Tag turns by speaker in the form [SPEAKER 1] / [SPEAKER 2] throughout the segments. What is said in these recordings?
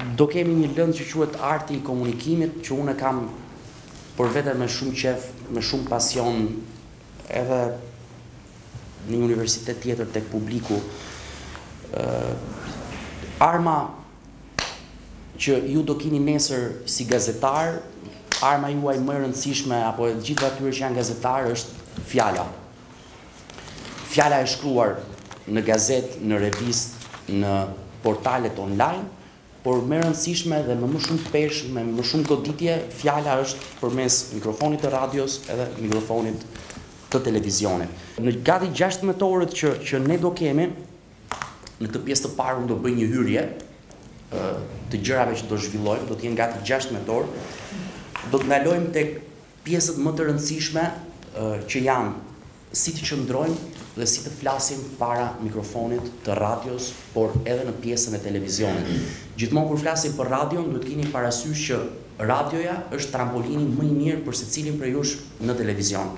[SPEAKER 1] Do kemi një lëndë që quhet Arti i komunikimit që unë e kam për vete me shumë qejf, me shumë pasion edhe në një universitet tjetër tek publiku. Arma që ju do kini nesër si gazetar, arma juaj më e rëndësishme apo e të gjithëve atyre që janë gazetarë është fjala. Fjala e shkruar në gazetë, në revistë, në portalet online, por më rëndësishme dhe me më shumë peshë, me më shumë goditje, fjala është përmes mikrofonit të radios edhe mikrofonit të televizionit. Në gati 16 orët që që ne do kemi, në këtë pjesë të parë unë do bëj një hyrje të gjërave që do zhvillojmë, do të jenë gati 16 orë. Do të ndalojmë tek Pjesët më të rëndësishme që janë si të qëndrojmë dhe si të flasim para mikrofonit të radios, por edhe në pjesën e televizionit. Gjithmonë kur flasim për radion duhet të kini parasysh që radioja është trampolini më i mirë për secilin prej jush në televizion.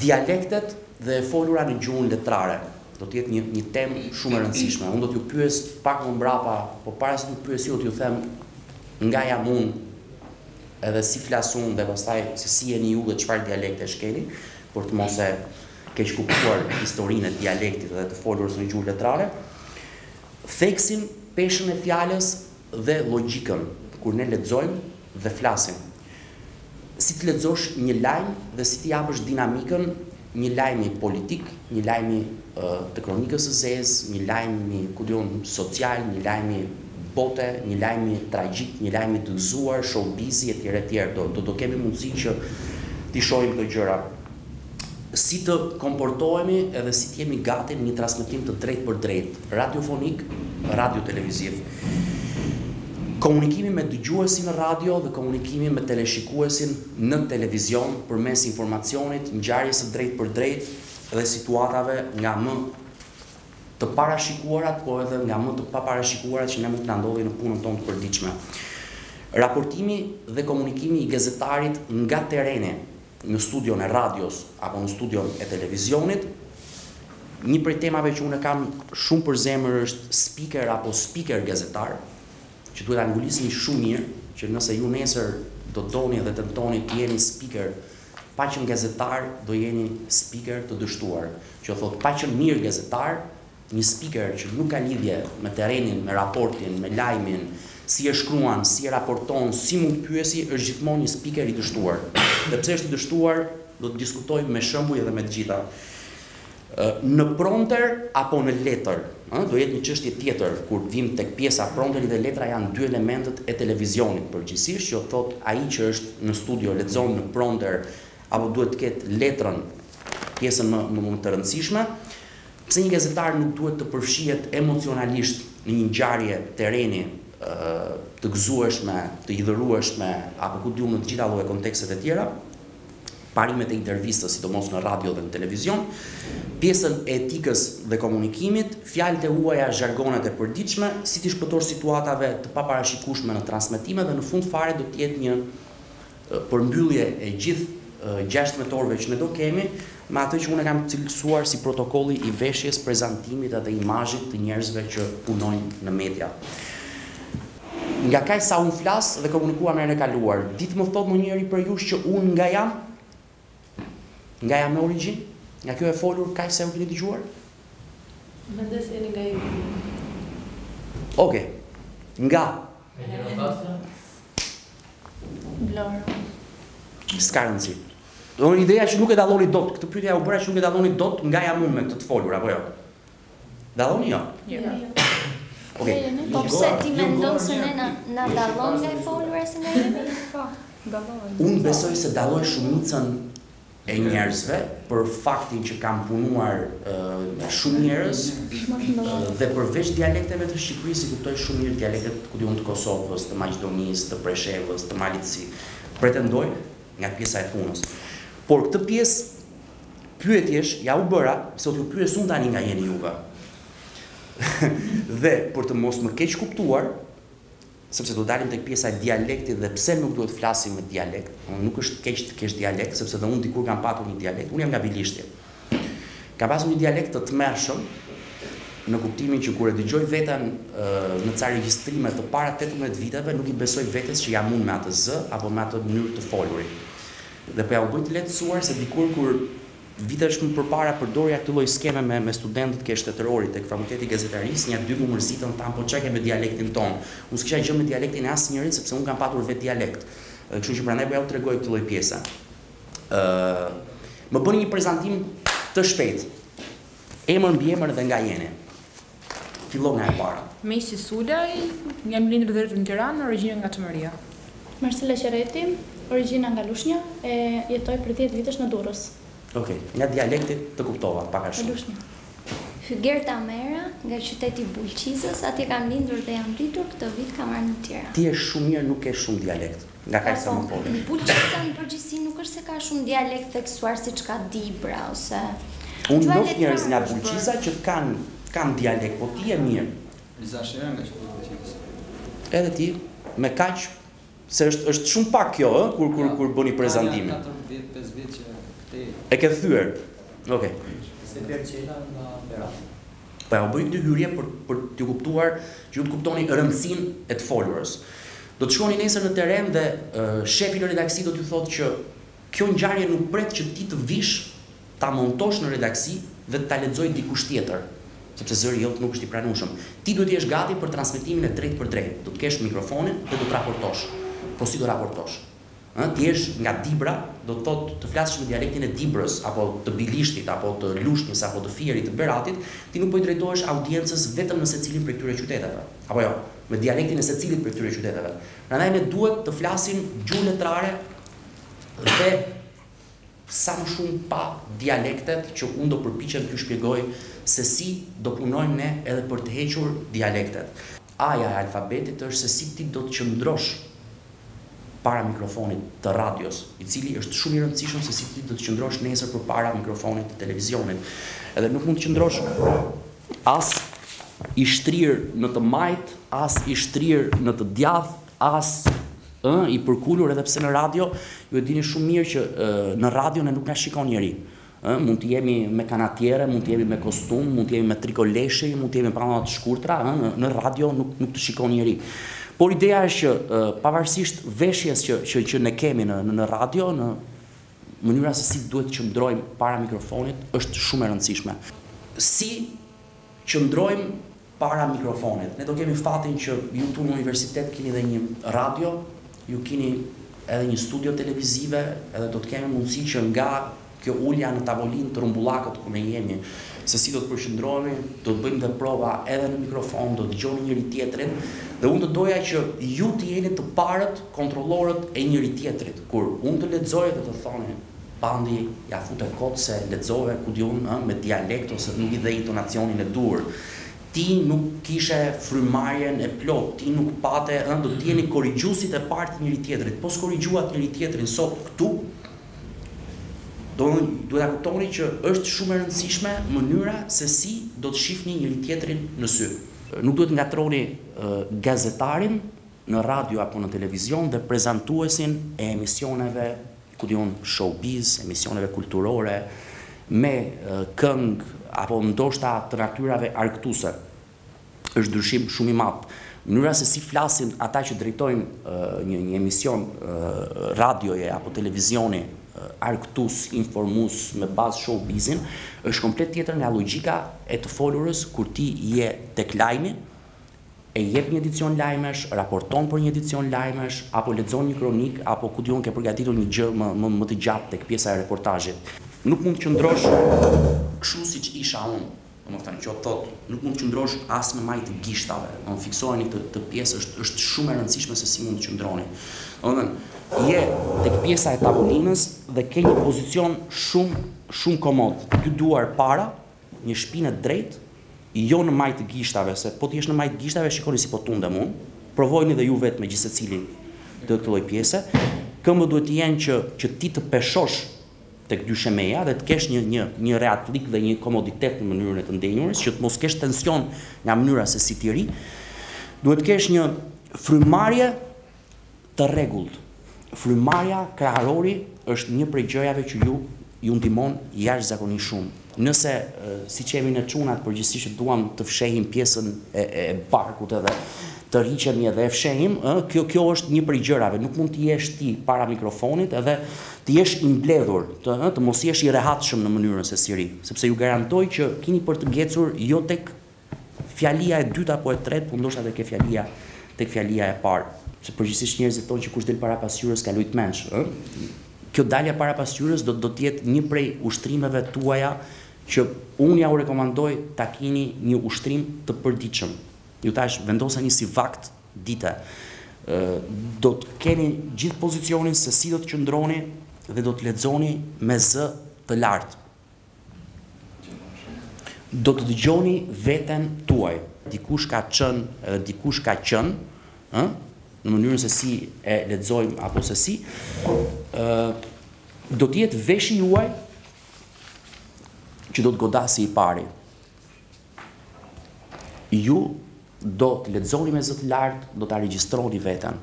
[SPEAKER 1] Dialektet dhe e folura në gjuhën letrare do të jetë një një temë shumë e rëndësishme. Unë do t'ju pyes pak më mbrapa, por para se t'ju pyes ju do t'ju them nga jam unë, edhe si flas unë dhe pastaj se si jeni ju dhe çfarë dialektesh keni, për të mos e keqkuptuar historinë e dialektit dhe të folurës në gjuhë letrare, theksin peshën e fjalës dhe llogjikën kur ne lexojmë dhe flasim. Si të lexosh një lajm dhe si t'i japësh dinamikën Një lajmi politik, një lajmi të kronikës së zezë, një lajmi ku di unë social, një lajmi bote, një lajmi tragjik, një lajmi të gëzuar, showbizi etj etj. Do do të kemi mundësi që t'i shohim këto gjëra. Si të komportohemi edhe si të jemi gati në një transmetim të drejtpërdrejtë radiofonik, radio televiziv. Komunikimi me dëgjuesin në radio dhe komunikimi me teleshikuesin në televizion përmes informacionit, ngjarjes së drejtpërdrejtë dhe situatave nga më të parashikuarat, por edhe nga më të paparashikuarat që ne mund të na ndodhin në punën tonë të përditshme. Raportimi dhe komunikimi i gazetarit nga tereni në studion e radios apo në studion e televizionit, një prej temave që unë e kam shumë për zemër është spiker apo spiker gazetar, që duhet ta ngulisni shumë mirë që nëse ju nesër do doni dhe tentoni të jeni spiker pa qenë gazetar do jeni spiker të dështuar që do thotë pa qenë mirë gazetar një spiker që nuk ka lidhje me terrenin me raportin me lajmin si e shkruan si e raporton si mund të pyesi është gjithmonë një spiker i dështuar dhe pse është i dështuar do ta diskutojmë me shembuj edhe me të gjitha. Në pronter apo në letër? Ëh, do jetë një çështje tjetër kur vijmë tek pjesa pronteri dhe letra janë dy elementet e televizionit përgjithësisht që thotë ai që është në studio lexon në pronter apo duhet të ketë letrën pjesën më më të rëndësishme. Pse një gazetar nuk duhet të përfshihet emocionalisht në një ngjarje terreni të gëzueshme, të hidhërueshme apo ku di unë në të gjitha lloje kontekstet e tjera? parimet e intervistës, sidomos në radio dhe në televizion, pjesën e etikës dhe komunikimit, fjalët e huaja, zhargonet e përditshme, si t'i shpëtosh situatave të paparashikueshme në transmetime dhe në fund fare do të jetë një përmbyllje e gjithë gjashtëdhjetë orëve që ne do kemi, Me atë që unë e kam cilësuar si protokolli i veshjes, prezantimit dhe imazhit të njerëzve që punojnë në media. Nga kaq sa unë flas dhe komunikuam herën e kaluar, di të më thotë ndonjëri prej jush që unë nga jam? Nga jam me origjinë? Nga kjo e folur kaq sa ju keni dëgjuar? Mendoj
[SPEAKER 2] se jeni nga Jugu.
[SPEAKER 1] Oke. Nga?
[SPEAKER 2] Nga Gjirokastra. Vlora.
[SPEAKER 1] S'ka rëndësi. Domethënë ideja është që nuk e dalloni dot, këtë pyetje ja u bëra që nuk e dalloni dot nga jam unë me këtë të folur apo jo? Dalloni jo?
[SPEAKER 2] Jo.
[SPEAKER 1] Okej.
[SPEAKER 3] Po pse ti mendon se ne na na dallon nga e folura se ne jemi?
[SPEAKER 2] Po, dallon.
[SPEAKER 1] Unë besoj se dalloj shumicën e njerëzve për faktin që kam punuar me uh, shumë njerëz uh, dhe përveç dialekteve të Shqipërisë i kuptoj shumë mirë dialektet ku di unë të Kosovës, të Maqedonisë, të Preshevës, të Malit të Zi pretendoj nga pjesa e punës por këtë pjesë pyetjesh ja u bëra se do t'ju pyes unë tani nga jeni juve dhe për të mos më keqkuptuar sepse do dalim tek pjesa e dialektit dhe pse nuk duhet të flasim me dialekt, nuk është keq të kesh dialekt, sepse edhe unë dikur kam patur një dialekt, unë jam nga Bilishti. Kam pasur një dialekt të tmerrshëm në kuptimin që kur e dëgjoj veten në ca regjistrime të para tetëmbëdhjetë viteve nuk i besoj vetes që jam unë me atë zë apo me atë mënyrë të folurit. Dhe po ja u bëj të lehtësuar se dikur ku vite më përpara përdorja këtë lloj skeme me me studentët e shtetërorit tek fakulteti i gazetarisë nja dy m'u mërzitën thanë po ça ke me dialektin tonë. Unë s'kisha gjë me dialektin e asnjërit sepse unë kam patur vetë dialekt. Kështu që prandaj po ja u tregoj këtë lloj pjese. ë më bëni një prezantim të shpejtë. Emër, mbiemër dhe nga jeni. Fillo nga e para.
[SPEAKER 4] Mejsi Sulaj, jam lindur dhe rritur në Tiranë, me origjinë nga Çamëria.
[SPEAKER 2] Marsela Qerreti, origjina nga Lushnja e jetoj prej 10 vitesh në Durrës.
[SPEAKER 1] Okej, nga dialekti të kuptova pak a shumë.
[SPEAKER 2] Lushnja.
[SPEAKER 3] Hygerta Mera, nga qyteti i Bulqizës, atje kam lindur dhe jam rritur, këtë vit kam ardhur në Tiranë.
[SPEAKER 1] Ti je shumë mirë, nuk ke shumë dialekt. Nga kaq sa më folësh.
[SPEAKER 3] Po, Bulqiza në përgjithësi nuk është se ka shumë dialekt theksuar siç ka Dibra ose
[SPEAKER 1] Unë njoh njerëz nga Bulqiza që kanë kanë dialekt, po ti je mirë.
[SPEAKER 5] Riza Shera nga qyteti i Bulqizës.
[SPEAKER 1] Edhe ti me kaq s'është është shumë pak kjo, ë, kur kur kur bëni prezantimin.
[SPEAKER 5] 4-5 vjet që këtej.
[SPEAKER 1] E ke thyer. Okej. Okay.
[SPEAKER 6] Se Perçela nga Berati.
[SPEAKER 1] Po ja u bëj këtë hyrje për për t'ju kuptuar që ju të kuptoni rëndësinë e të folurës. Do të shkoni nesër në terren dhe shefi në redaksi do t'ju thotë që kjo ngjarje nuk pret që ti të vish ta montosh në redaksi dhe ta lexojë dikush tjetër, sepse zëri jot nuk është i pranueshëm. Ti duhet të jesh gati për transmetimin e drejtpërdrejtë. Do të kesh mikrofonin dhe do të raportosh. Po si do raportosh? Ëh, të jesh nga Dibra, do të thotë të flasësh me dialektin e Dibrës, apo të Bilishtit, apo të Lushnjës, apo të Fierit, të Beratit, ti nuk po i drejtohesh audiencës vetëm në secilin prej këtyre qyteteve, apo jo, me dialektin e secilit prej këtyre qyteteve. Prandaj ne duhet të flasim gjuhë letrare dhe sa më shumë pa dialektet që unë do përpiqem t'ju shpjegoj se si do punojmë ne edhe për të hequr dialektet. A-ja e alfabetit është se si ti do të qëndrosh para mikrofonit të radios, i cili është shumë i rëndësishëm se si ti do të qëndrosh nesër përpara mikrofonit të televizionit. Edhe nuk mund të qëndrosh as i shtrirë në të majtë, as i shtrirë në të djathtë, as ë i përkulur edhe pse në radio ju e dini shumë mirë që në radio ne nuk na shikon njeri. Ëh, mund të jemi me kanatiere, mund të jemi me kostum, mund të jemi me triko leshi, mund të jemi me pantallona të shkurtra, ëh, në, në radio nuk, nuk të shikon njeri. Por ideja është që ëh, pavarësisht veshjes që, që, që ne kemi në, në, në radio, në mënyra se si duhet të qëndrojmë para mikrofonit është shumë e rëndësishme. Si qëndrojmë para mikrofonit ne do kemi fatin që ju këtu në universitet kini dhe një radio ju kini edhe një studio televizive edhe do të kemi mundësi që nga kjo ulja në tavolinë të rrumbullakët ku ne jemi se si do të përqëndrohemi do të bëjmë dhe prova edhe në mikrofon do të dëgjoni njëri tjetrin dhe unë do të doja që ju të jeni të parët kontrollorët e njëri tjetrit kur unë të lexoj dhe të thoni Pandi ia fute kot se lexove ku di unë ë me dialekt ose nuk i dhe intonacionin e duhur ti nuk kishe frymëmarrjen e plotë ti nuk pate ë do të jeni korrigjuesit e parë të njëri tjetrit po s'korrigjuat njëri tjetrin sot këtu domethënë duhet ta kuptoni që është shumë e rëndësishme mënyra se si do të shihni njëri tjetrin në sy. Nuk duhet të ngatërroni gazetarin në radio apo në televizion dhe prezantuesin e emisioneve ku di unë showbiz, emisioneve kulturore me këngë apo ndoshta të natyrave argëtuese. Është ndryshim shumë i madh. Mënyra se si flasin ata që drejtojnë një një emision radioje apo televizioni argëtues, informues me bazë showbizin është komplet tjetër nga logjika e të folurës kur ti je tek lajmi E jep një edicion lajmesh, raporton për një edicion lajmesh, apo lexon një kronikë, apo ku di unë ke përgatitur një gjë më më më të gjatë tek pjesa e reportazhit. Nuk mund të qëndrosh kështu siç isha unë, domethënë që thotë nuk mund të qëndrosh as me majë të gishtave, domethënë fiksoheni këtë këtë pjesë është është shumë e rëndësishme se si mund të qëndroni. Domethënë je tek pjesa e tavolinës dhe ke një pozicion shumë shumë komod, dy duar para Një shpinë e drejtë, jo në majë të gishtave, se po të jesh në majë të gishtave e shikoni si po tundem unë, provojini dhe ju vetë me gjithsecilin këtë lloj pjese, këmbët duhet të jenë që që ti të peshosh tek dyshemeja dhe të kesh një një një rehatllëk dhe një komoditet në mënyrën e të ndenjurës, që të mos kesh tension nga mënyra se si ti rri, duhet të kesh një frymëmarrje Të rregullt. Frymëmarrja kraharori është një prej gjërave që ju ju ndihmon jashtëzakonisht shumë. Nëse siç jemi ne çunat përgjithësisht duam të fshehim pjesën e e barkut edhe tërhiqemi edhe e fshehim ë kjo kjo është një prej gjërave nuk mund të jesh ti para mikrofonit edhe të jesh i mbledhur të ë të mos jesh i rehatshëm në mënyrën se si rri sepse ju garantoj që kini për të ngecur jo tek Fjalia e dytë apo e tretë, por ndoshta tek e fjalia, tek fjalia e parë, se përgjithësisht njerëzit thonë që kush del para pasqyrës ka luajt mendsh, ë? Kjo dalja para pasqyrës do do të jetë një prej ushtrimeve tuaja që unë ja u rekomandoj ta kini një ushtrim të përditshëm. Ju tash vendoseni si vakt dite. Ë do të keni gjithë pozicionin se si do të qëndroni dhe do të lexoni me zë të lartë. Do të dëgjoni veten tuaj. Dikush ka çën dhe dikush ka qën, ë? Në mënyrën se si e lexojmë apo se si, ë do të jetë veshi juaj që do të godasi i pari. Ju do të lexoni me zë të lartë, do ta regjistroni veten.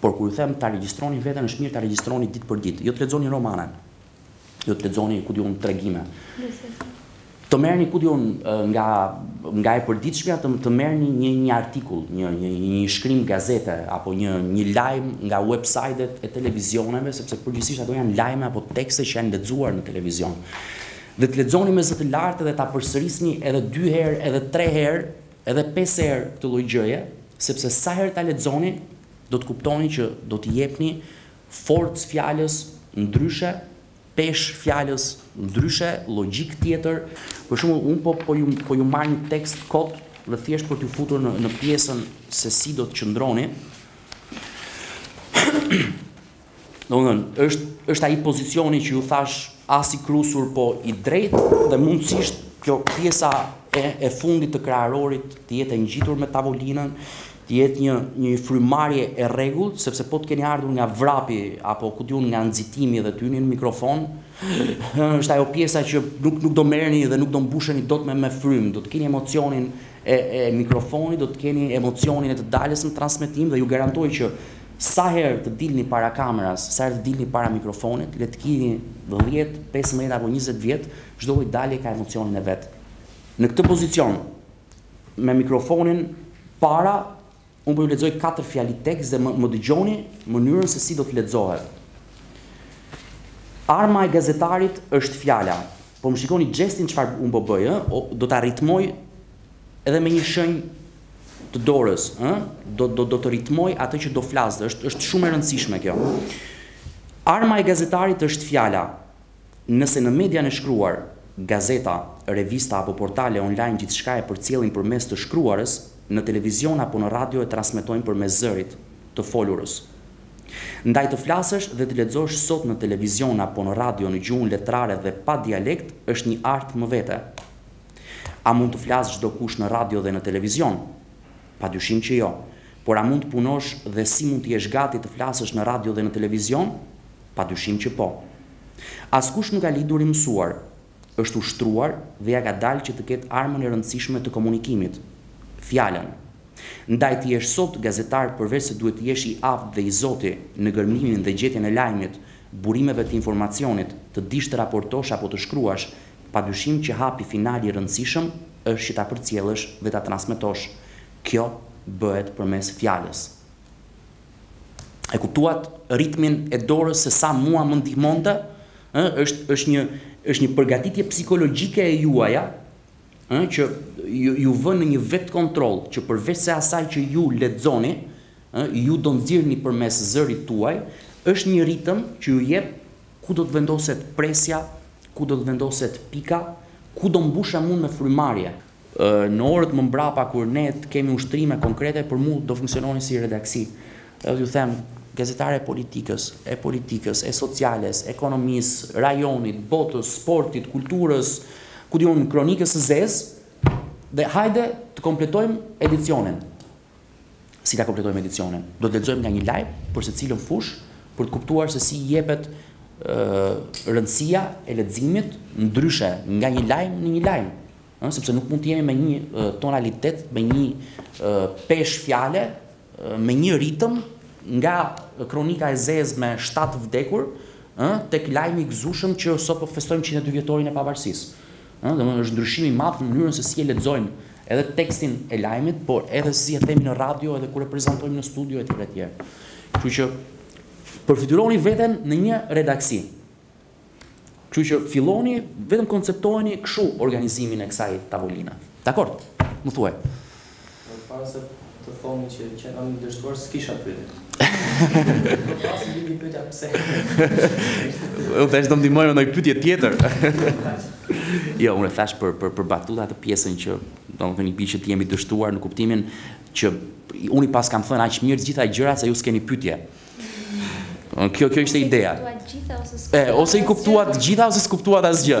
[SPEAKER 1] Por kur ju them ta regjistroni veten, është mirë ta regjistroni ditë për ditë. Jo të lexoni romane. ju të lexoni ku di unë tregime. Të merrni ku di unë nga nga e përditshmja, të merrni një një artikull, një një një shkrim gazete apo një një lajm nga website-et e televizioneve, sepse përgjithësisht ato janë lajme apo tekste që janë lexuar në televizion. Dhe të lexoni me zë të lartë dhe ta përsërisni edhe dy herë, edhe tre herë, edhe pesë herë këtë lloj gjëje, sepse sa herë ta lexoni, do të kuptoni që do t'i jepni Forcë fjalës, ndryshe, peshë fjalës, ndryshe, logjikë tjetër. Për shembull, unë po po ju po ju marr një tekst kot dhe thjesht për t'ju futur në në pjesën se si do të qëndroni. Domethënë, është është ai pozicioni që ju thashë as i kërrusur, po i drejtë dhe mundësisht kjo pjesa e e fundit të kraharorit të jetë e ngjitur me tavolinën, të jetë një një frymëmarrje e rregullt sepse po të keni ardhur nga vrapi apo ku di unë nga nxitimi dhe të hyni në mikrofon është ajo pjesa që nuk nuk do merreni dhe nuk do mbusheni dot me me frymë do të keni emocionin e e mikrofonit do të keni emocionin e të daljes në transmetim dhe ju garantoj që sa herë të dilni para kameras sa herë të dilni para mikrofonit le të keni 10, 15 apo 20 vjet çdo lloj dalje ka emocionin e vet në këtë pozicion me mikrofonin para unë po ju lexoj katër fjali tekst dhe më, më dëgjoni mënyrën se si do të lexohet. Arma e gazetarit është fjala. Po më shikoni xhestin çfarë unë po bëj, ë? do ta ritmoj edhe me një shenjë të dorës, ë? Do do do të ritmoj atë që do flas, është është shumë e rëndësishme kjo. Arma e gazetarit është fjala. Nëse në median e shkruar, gazeta, revista apo portale online gjithçka e përcjellin përmes të shkruarës, në televizion apo në radio e transmetojnë përmes zërit, të folurës. Ndaj të flasësh dhe të lexosh sot në televizion apo në radio në gjuhën letrare dhe pa dialekt është një art më vete. A mund të flasë çdokush në radio dhe në televizion? Padyshim që jo. Por a mund të punosh dhe si mund të jesh gati të flasësh në radio dhe në televizion? Padyshim që po. Askush nuk ka lindur i mësuar, është ushtruar dhe ia ka dalë që të ketë armën e rëndësishme të komunikimit, fjalën. Ndaj të jesh sot gazetar përveç se duhet të jesh i aftë dhe i zoti në gërmimin dhe gjetjen e lajmit, burimeve të informacionit, të dish të raportosh apo të shkruash, padyshim që hapi final i rëndësishëm është që ta përcjellësh dhe ta transmetosh. Kjo bëhet përmes fjalës. E kuptuat ritmin e dorës se sa mua më ndihmonte, ë, është është një është një përgatitje psikologjike e juaja, ë, që ju, ju vë në një vetëkontroll, që përveç se asaj që ju lexoni, ë, ju do nxirrni përmes zërit tuaj, është një ritëm që ju jep ku do të vendoset presja, ku do të vendoset pika, ku do mbushem unë me frymëmarrje. Në orët më mbrapa kur ne të kemi ushtrime konkrete për mu do funksiononi si redaksi. Edhe t'ju them, gazetare e politikës, e politikës, e sociales, ekonomisë, rajonit, botës, sportit, kulturës, ku di unë, kronikës së zezë, dhe hajde të kompletojmë edicionin. Si ta kompletojmë edicionin? Do të lexojmë nga një lajm për secilën fushë për të kuptuar se si jepet rëndësia e leximit ndryshe nga një lajm në një lajm. ë sepse nuk mund të jemi me një tonalitet, me një peshë fjale, me një ritëm nga kronika e zezë me shtatë të vdekur, ë tek lajmi i gëzueshëm që sot po festojmë qind e dy vjetorin e pavarësisë. Ë domethënë është ndryshim i madh në mënyrën se si e lexojmë edhe tekstin e lajmit, por edhe se si e themi në radio, edhe kur e prezantojmë në studio etj etj. Kështu që përfytyroni veten në një redaksi. Kështu që filloni, vetëm konceptoheni kështu organizimin e kësaj tavoline. Dakord? Më thuaj.
[SPEAKER 6] Para se të thoni që që kam dështuar, s'kisha pyetje. Para se të pyetja pse.
[SPEAKER 1] Unë të do ndihmoj me ndonjë pyetje tjetër. Jo, unë thashë për për për batuta atë pjesën që domethënë i bie që të jemi dështuar në kuptimin që unë i paskam thënë aq mirë të gjitha gjërat sa ju s'keni pyetje. Kjo kjo ishte ideja. E, ose i kuptuat të gjitha ose s'kuptuat asgjë.